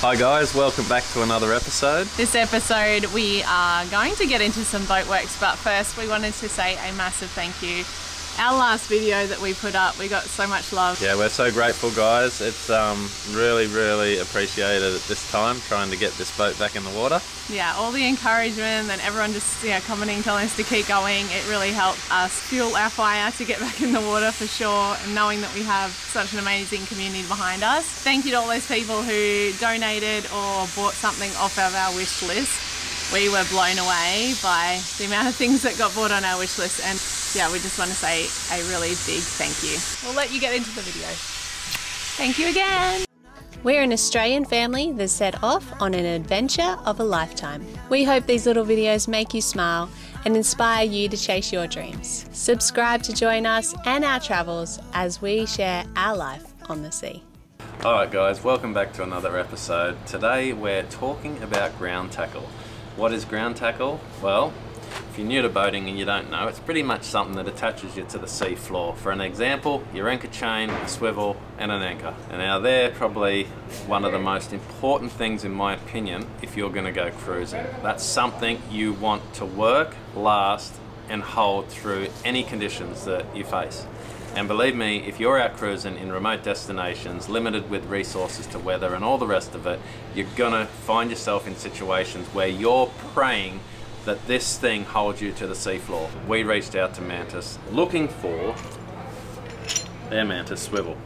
Hi guys, welcome back to another episode. This episode, we are going to get into some boat works, but first, we wanted to say a massive thank you. Our last video that we put up, we got so much love. Yeah, we're so grateful guys. It's um, really, really appreciated at this time trying to get this boat back in the water. Yeah, all the encouragement and everyone just yeah, commenting, telling us to keep going. It really helped us fuel our fire to get back in the water for sure. And knowing that we have such an amazing community behind us. Thank you to all those people who donated or bought something off of our wish list. We were blown away by the amount of things that got bought on our wish list and yeah, we just want to say a really big thank you. We'll let you get into the video. Thank you again. We're an Australian family that set off on an adventure of a lifetime. We hope these little videos make you smile and inspire you to chase your dreams. Subscribe to join us and our travels as we share our life on the sea. Alright guys, welcome back to another episode. Today we're talking about ground tackle. What is ground tackle? Well, if you're new to boating and you don't know, it's pretty much something that attaches you to the sea floor. For an example, your anchor chain, a swivel, and an anchor. And now they're probably one of the most important things in my opinion if you're gonna go cruising. That's something you want to work, last, and hold through any conditions that you face. And believe me, if you're out cruising in remote destinations, limited with resources to weather and all the rest of it, you're gonna find yourself in situations where you're praying that this thing holds you to the seafloor. We reached out to Mantus looking for their Mantus swivel.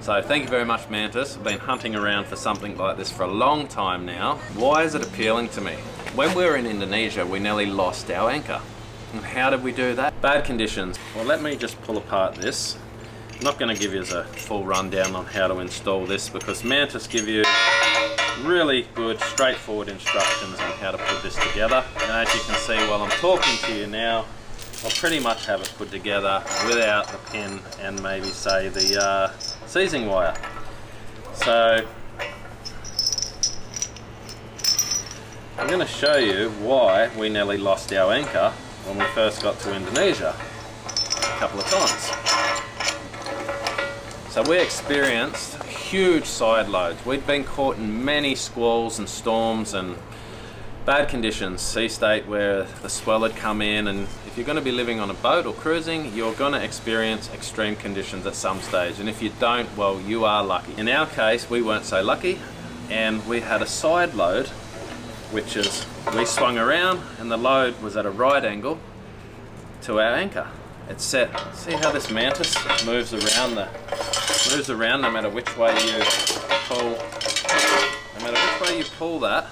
So thank you very much Mantus. I've been hunting around for something like this for a long time now. Why is it appealing to me? When we were in Indonesia, we nearly lost our anchor. And how did we do that? Bad conditions. Well, let me just pull apart this. I'm not going to give you a full rundown on how to install this because Mantus give you really good straightforward instructions on how to put this together. And as you can see while I'm talking to you now I'll pretty much have it put together without the pin and maybe say the uh, seizing wire. So I'm going to show you why we nearly lost our anchor when we first got to Indonesia a couple of times. So we experienced huge side loads. We'd been caught in many squalls and storms and bad conditions, sea state where the swell had come in and if you're going to be living on a boat or cruising, you're going to experience extreme conditions at some stage and if you don't, well, you are lucky. In our case, we weren't so lucky and we had a side load which is, we swung around and the load was at a right angle to our anchor. It's set, see how this Mantus moves around the moves around no matter which way you pull. No matter which way you pull that,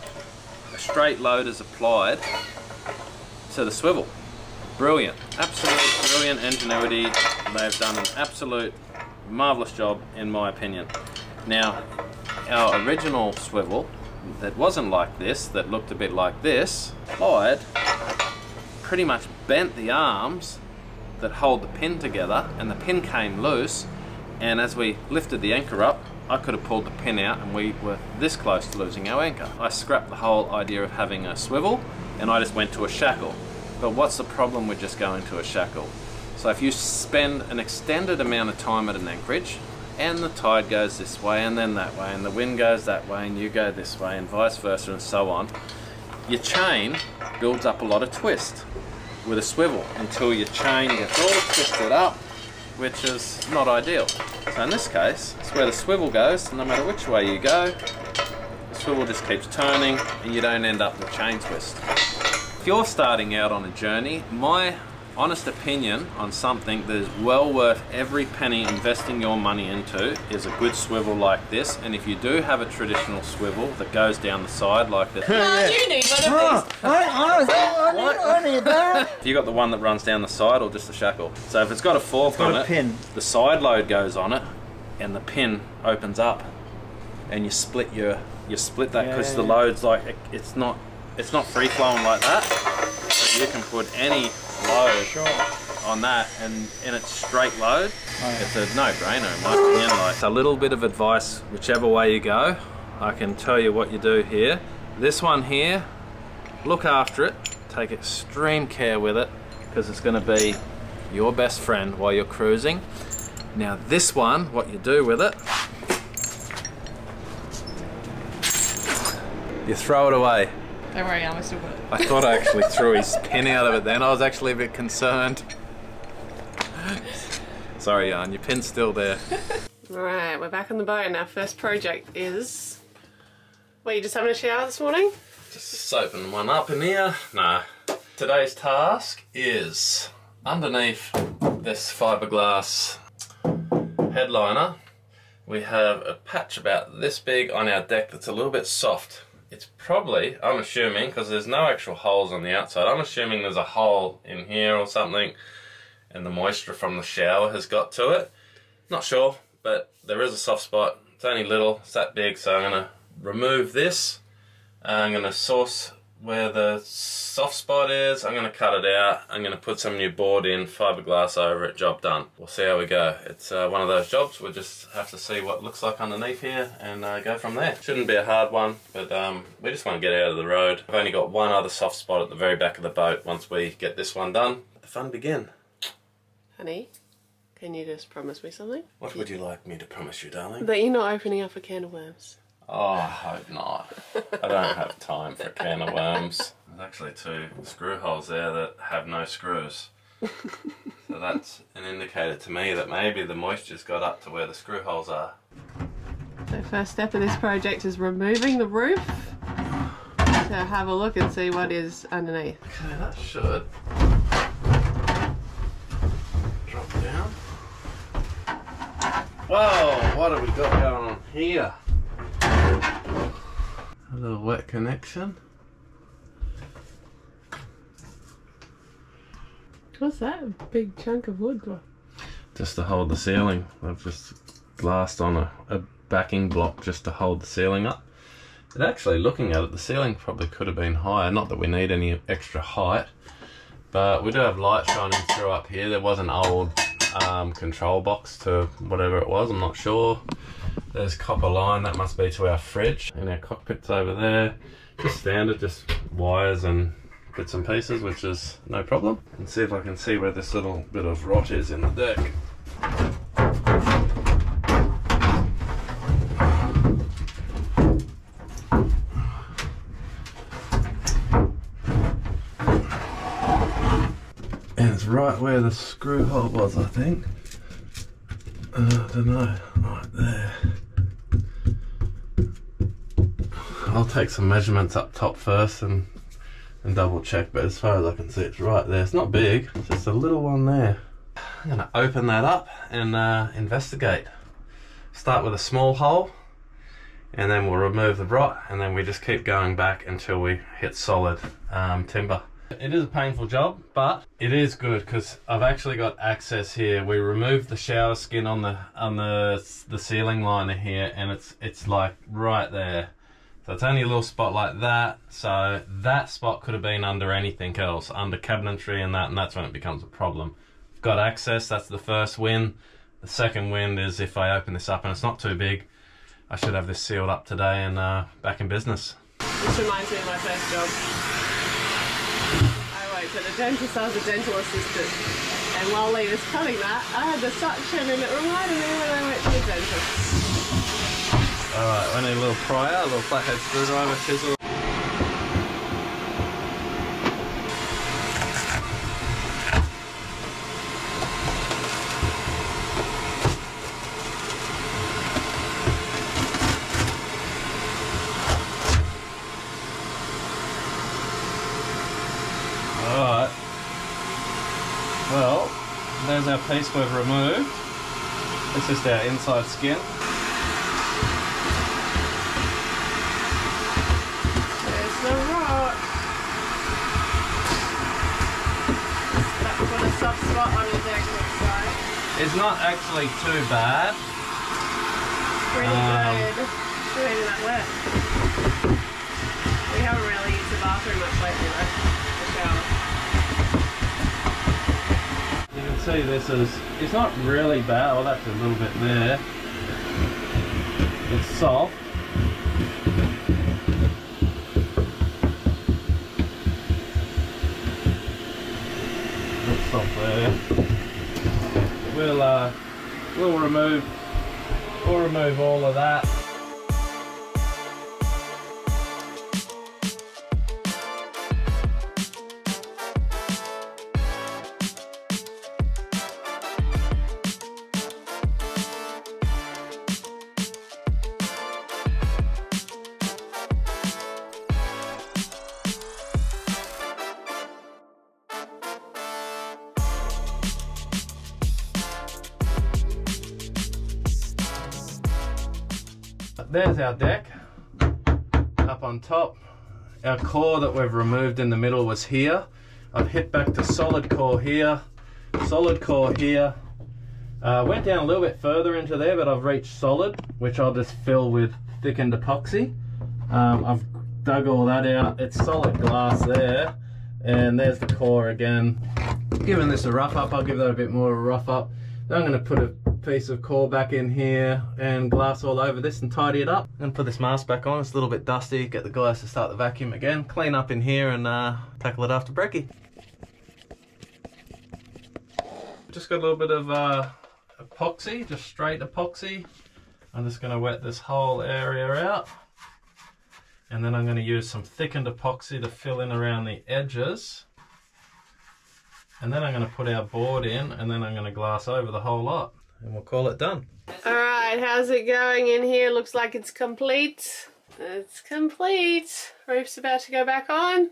a straight load is applied to the swivel. Brilliant, absolute brilliant ingenuity. They've done an absolute marvellous job in my opinion. Now, our original swivel that wasn't like this, that looked a bit like this, applied, pretty much bent the arms that hold the pin together and the pin came loose and as we lifted the anchor up I could have pulled the pin out and we were this close to losing our anchor. I scrapped the whole idea of having a swivel and I just went to a shackle. But what's the problem with just going to a shackle? So if you spend an extended amount of time at an anchorage and the tide goes this way and then that way and the wind goes that way and you go this way and vice versa and so on, your chain builds up a lot of twist with a swivel until your chain gets all twisted up which is not ideal. So in this case, it's where the swivel goes, no matter which way you go, the swivel just keeps turning and you don't end up with chain twist. If you're starting out on a journey, my honest opinion on something that is well worth every penny investing your money into is a good swivel like this and if you do have a traditional swivel that goes down the side like this No, you need one of these. I need that. You got the one that runs down the side or just the shackle. So if it's got a fork got on a it, pin. the side load goes on it and the pin opens up and you split your you split that because Yeah, the yeah. load's like it- it's not it's not free flowing like that. So you can put any load Sure. on that and in its straight load. Oh, yeah. It's a no-brainer in my opinion. Like it's a little bit of advice whichever way you go. I can tell you what you do here. This one here, look after it. Take extreme care with it because it's going to be your best friend while you're cruising. Now this one, what you do with it You throw it away. Don't worry, I'm still got it. I thought I actually threw his pin out of it then. I was actually a bit concerned. Sorry, Jan, your pin's still there. Alright, we're back on the boat and our first project is... What, you just having a shower this morning? Just soaping one up in here. Nah. Today's task is underneath this fiberglass headliner, we have a patch about this big on our deck that's a little bit soft. It's probably, I'm assuming, because there's no actual holes on the outside, I'm assuming there's a hole in here or something and the moisture from the shower has got to it. Not sure, but there is a soft spot. It's only little, it's that big, so I'm going to remove this. I'm going to source where the soft spot is. I'm going to cut it out. I'm going to put some new board in, fiberglass over it, job done. We'll see how we go. It's uh, one of those jobs. We'll just have to see what it looks like underneath here and uh, go from there. Shouldn't be a hard one, but um, we just want to get out of the road. I've only got one other soft spot at the very back of the boat. Once we get this one done, the fun begin. Honey, can you just promise me something? What would you like me to promise you, darling? That you're not opening up a can of worms. Oh, I hope not. I don't have time for a can of worms. There's actually two screw holes there that have no screws. So that's an indicator to me that maybe the moisture's got up to where the screw holes are. So first step of this project is removing the roof. So have a look and see what is underneath. Okay, that should drop down. Whoa, what have we got going on here? A little wet connection. What's that? A big chunk of wood. just to hold the ceiling. I've just glassed on a, a backing block just to hold the ceiling up. And actually, looking at it, the ceiling probably could have been higher. Not that we need any extra height, but we do have light shining through up here. There was an old um, control box to whatever it was, I'm not sure. There's copper line, that must be to our fridge. And our cockpit's over there. Just standard, just wires and bits and pieces, which is no problem. And see if I can see where this little bit of rot is in the deck. And it's right where the screw hole was, I think. Uh, I don't know, right there. I'll take some measurements up top first and and double check, but as far as I can see, it's right there. It's not big, it's just a little one there. I'm gonna open that up and uh, investigate. Start with a small hole, and then we'll remove the rot, and then we just keep going back until we hit solid um, timber. It is a painful job, but it is good because I've actually got access here. We removed the shower skin on the on the the ceiling liner here, and it's it's like right there. So it's only a little spot like that. So that spot could have been under anything else, under cabinetry and that, and that's when it becomes a problem. I've got access, that's the first win. The second win is if I open this up and it's not too big, I should have this sealed up today and uh, back in business. This reminds me of my first job. I worked at a dentist, I was a dental assistant. And while Lee was cutting that, I had the suction and it reminded me when I went to the dentist. Alright, we need a little prior, a little flathead screwdriver, chisel. Alright. Well, there's our piece we've removed. It's just our inside skin. There's the rock. That's what a soft spot on deck looks like. It's not actually too bad. Pretty Um, good. We do that wet? We haven't really used the bathroom much lately though. The shower. You can see this is, it's not really bad, well that's a little bit there. It's soft. Soft there. We'll, uh, we'll remove, we'll remove all of that. There's our deck up on top. Our core that we've removed in the middle was here. I've hit back to solid core here, solid core here. Uh, went down a little bit further into there, but I've reached solid, which I'll just fill with thickened epoxy. Um, I've dug all that out. It's solid glass there, and there's the core again. Giving this a rough up, I'll give that a bit more of a rough up. Then I'm going to put a piece of core back in here and glass all over this and tidy it up. And put this mask back on, it's a little bit dusty, get the guys to start the vacuum again, clean up in here and uh, tackle it after brekkie. Just got a little bit of uh, epoxy, just straight epoxy. I'm just going to wet this whole area out. And then I'm going to use some thickened epoxy to fill in around the edges. And then I'm going to put our board in and then I'm going to glass over the whole lot. And we'll call it done. All right, how's it going in here? Looks like it's complete. It's complete. Roof's about to go back on.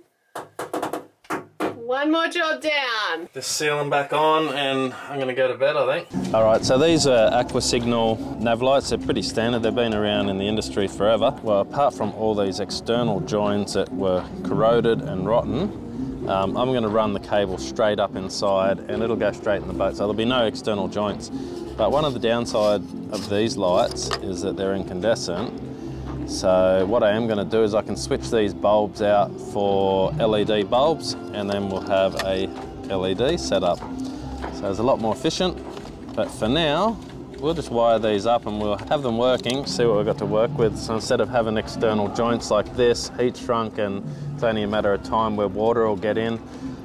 One more job down. Just sealing back on and I'm going to go to bed I think. Alright, so these are Aqua Signal nav lights. They're pretty standard. They've been around in the industry forever. Well, apart from all these external joins that were corroded and rotten, um, I'm going to run the cable straight up inside and it'll go straight in the boat. So there'll be no external joints. But one of the downside of these lights is that they're incandescent so what I am going to do is I can switch these bulbs out for LED bulbs and then we'll have a LED setup. So it's a lot more efficient, but for now, we'll just wire these up and we'll have them working, see what we've got to work with. So instead of having external joints like this, heat shrunk, and it's only a matter of time where water will get in,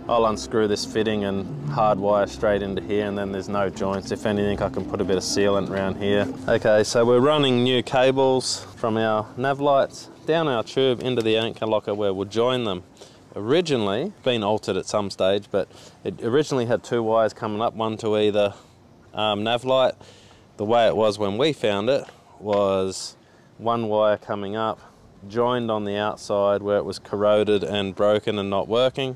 I'll unscrew this fitting and hardwire straight into here and then there's no joints. If anything, I can put a bit of sealant around here. Okay, so we're running new cables from our nav lights down our tube into the anchor locker where we'll join them. Originally, been altered at some stage, but it originally had two wires coming up, one to either um, nav light. The way it was when we found it was one wire coming up, joined on the outside where it was corroded and broken and not working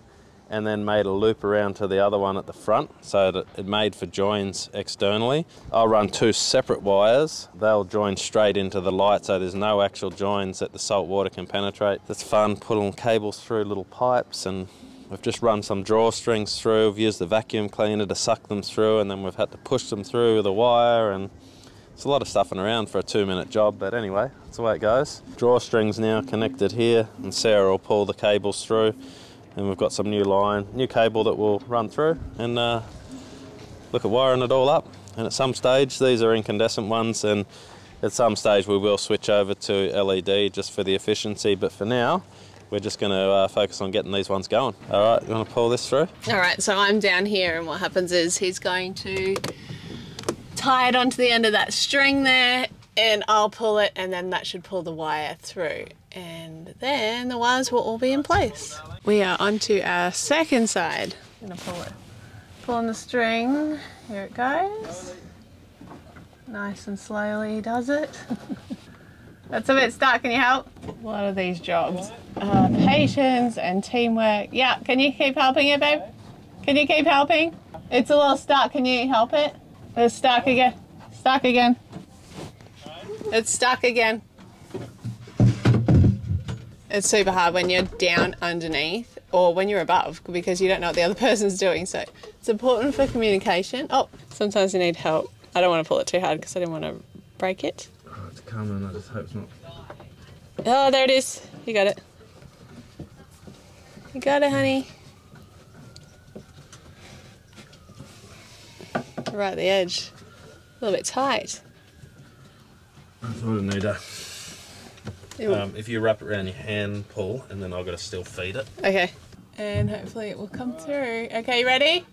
and then made a loop around to the other one at the front so that it made for joins externally. I'll run two separate wires. They'll join straight into the light so there's no actual joins that the salt water can penetrate. It's fun pulling cables through little pipes and we've just run some drawstrings through. We've used the vacuum cleaner to suck them through and then we've had to push them through with a wire and it's a lot of stuffing around for a two minute job, but anyway, that's the way it goes. Drawstrings now connected here and Sarah will pull the cables through and we've got some new line, new cable that we'll run through and uh, look at wiring it all up. And at some stage, these are incandescent ones, and at some stage we will switch over to LED just for the efficiency. But for now, we're just going to uh, focus on getting these ones going. All right, you want to pull this through? All right, so I'm down here, and what happens is he's going to tie it onto the end of that string there, and I'll pull it, and then that should pull the wire through. And then the wires will all be in place. We are onto our second side. I'm gonna pull it. Pulling the string. Here it goes. Nice and slowly does it. That's a bit stuck. Can you help? A lot of these jobs. Uh, patience and teamwork. Yeah, can you keep helping it, babe? Can you keep helping? It's a little stuck. Can you help it? It's stuck again. Stuck again. It's stuck again. It's super hard when you're down underneath or when you're above because you don't know what the other person's doing. So it's important for communication. Oh, sometimes you need help. I don't want to pull it too hard because I don't want to break it. Oh, it's coming. I just hope it's not. Oh, there it is. You got it. You got it, honey. Right at the edge. A little bit tight. That's what I need. Uh, um, if you wrap it around your hand, pull, and then I've got to still feed it. Okay. And hopefully it will come through. Okay, you ready?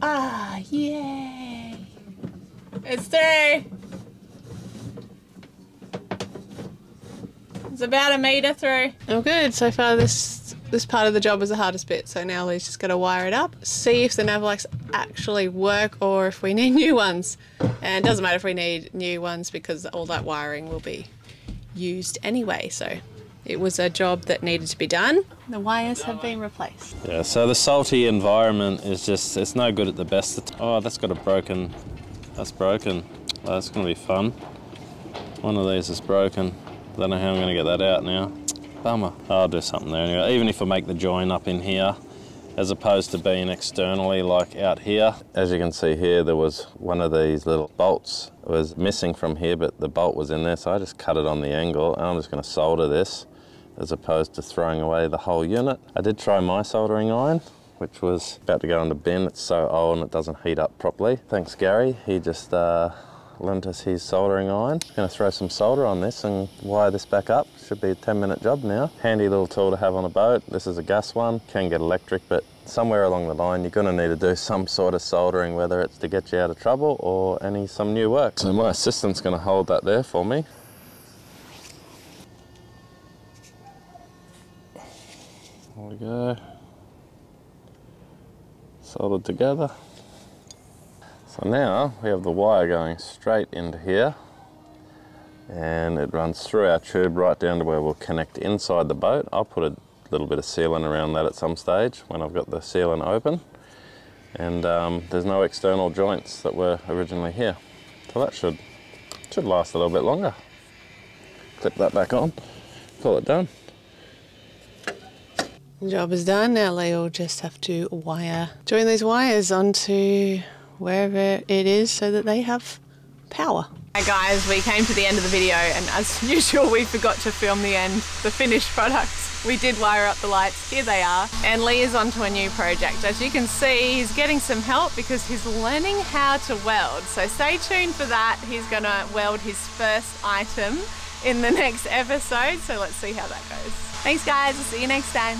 Ah, yay! It's through! It's about a metre through. Oh good, so far this this part of the job was the hardest bit, so now Lee's just got to wire it up, see if the nav lights actually work or if we need new ones. And it doesn't matter if we need new ones because all that wiring will be used anyway, so it was a job that needed to be done. The wires have been replaced. Yeah, so the salty environment is just, it's no good at the best. Oh, that's got a broken, that's broken. Oh, that's going to be fun. One of these is broken. Don't know how I'm to get that out now. Bummer. I'll do something there anyway. Even if I make the join up in here, as opposed to being externally like out here. As you can see here, there was one of these little bolts. It was missing from here, but the bolt was in there, so I just cut it on the angle, and I'm just going to solder this as opposed to throwing away the whole unit. I did try my soldering iron, which was about to go in the bin. It's so old and it doesn't heat up properly. Thanks, Gary. He just uh, lent us his soldering iron. Going to throw some solder on this and wire this back up. Should be a 10 minute job now. Handy little tool to have on a boat. This is a gas one. Can get electric, but somewhere along the line you're going to need to do some sort of soldering, whether it's to get you out of trouble or any some new work. So my assistant's going to hold that there for me. There we go. Soldered together. So now we have the wire going straight into here and it runs through our tube right down to where we'll connect inside the boat. I'll put a little bit of sealant around that at some stage when I've got the sealant open. And um, there's no external joints that were originally here. So that should, should last a little bit longer. Clip that back on, call it done. Job is done. Now Lee will just have to wire, join these wires onto wherever it is so that they have power. Hi guys, we came to the end of the video and as usual we forgot to film the end, the finished product. We did wire up the lights, here they are. And Lee is onto a new project. As you can see, he's getting some help because he's learning how to weld. So stay tuned for that. He's gonna weld his first item in the next episode. So let's see how that goes. Thanks guys, we'll see you next time.